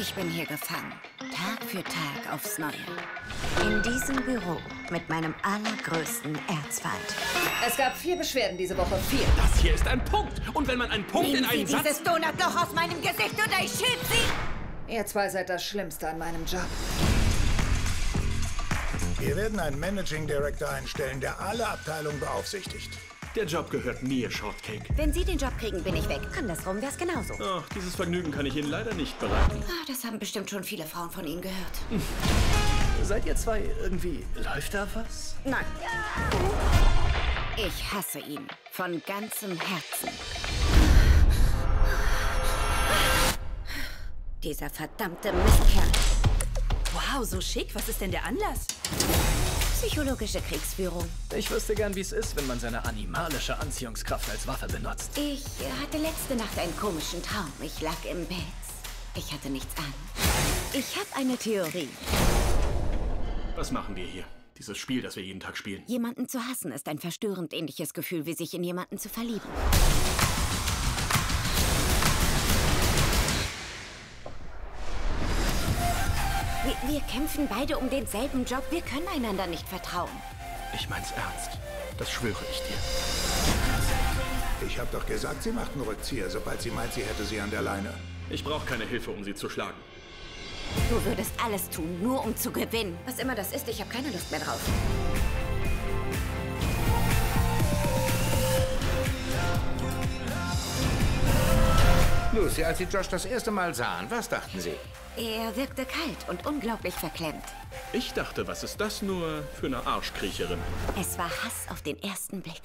Ich bin hier gefangen. Tag für Tag aufs Neue. In diesem Büro mit meinem allergrößten Erzfeind. Es gab vier Beschwerden diese Woche. Vier. Das hier ist ein Punkt. Und wenn man einen Punkt Nehmen in einen Sie Satz... dieses Donutloch aus meinem Gesicht oder ich schütze Sie! Ihr zwei seid das Schlimmste an meinem Job. Wir werden einen Managing Director einstellen, der alle Abteilungen beaufsichtigt. Der Job gehört mir, Shortcake. Wenn Sie den Job kriegen, bin ich weg. Andersrum wär's genauso. Ach, dieses Vergnügen kann ich Ihnen leider nicht bereiten. Ah, Das haben bestimmt schon viele Frauen von Ihnen gehört. Seid ihr zwei irgendwie. Läuft da was? Nein. Ich hasse ihn. Von ganzem Herzen. Dieser verdammte Mistkerl. Wow, so schick. Was ist denn der Anlass? Psychologische Kriegsführung. Ich wüsste gern, wie es ist, wenn man seine animalische Anziehungskraft als Waffe benutzt. Ich äh, hatte letzte Nacht einen komischen Traum. Ich lag im Bett. Ich hatte nichts an. Ich habe eine Theorie. Was machen wir hier? Dieses Spiel, das wir jeden Tag spielen. Jemanden zu hassen ist ein verstörend ähnliches Gefühl, wie sich in jemanden zu verlieben. Wir, wir kämpfen beide um denselben Job. Wir können einander nicht vertrauen. Ich mein's ernst. Das schwöre ich dir. Ich habe doch gesagt, sie macht einen Rückzieher, sobald sie meint, sie hätte sie an der Leine. Ich brauche keine Hilfe, um sie zu schlagen. Du würdest alles tun, nur um zu gewinnen. Was immer das ist, ich habe keine Lust mehr drauf. Lucy, als Sie Josh das erste Mal sahen, was dachten Sie? Er wirkte kalt und unglaublich verklemmt. Ich dachte, was ist das nur für eine Arschkriecherin? Es war Hass auf den ersten Blick.